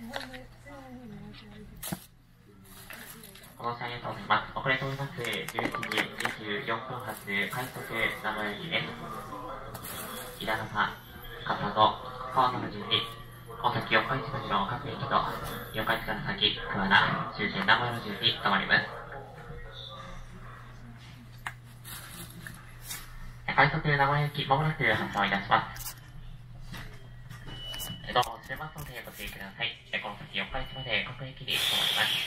ご待たありがとうございます。遅れております。11時24分発、快速名古屋駅です。笠戸、川野の順に、お先横市の各駅と、市から先、桑名、名古屋の順に止まります。快速名古屋駅、まもなく発車をいたします。どうも、すいませんのでご注意ください。この先四日市まで各駅に停まります。